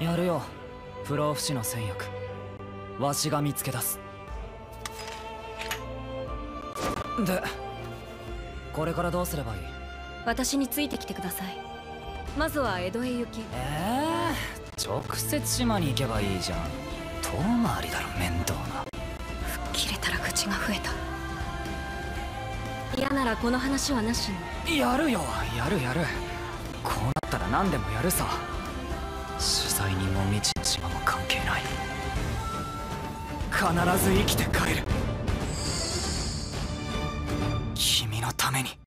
やるよ。不老不死の戦薬わしが見つけ出す。でこれからどうすればいい？私についてきてください。まずは江戸へ行き。ええー、直接島に行けばいいじゃん。遠回りだろ面倒な。吹っ切れたら口が増えた。嫌ならこの話はなしにやるよやるやる。こうなったら何でもやるさ災にも未知の島も関係ない。必ず生きて帰る。君のために。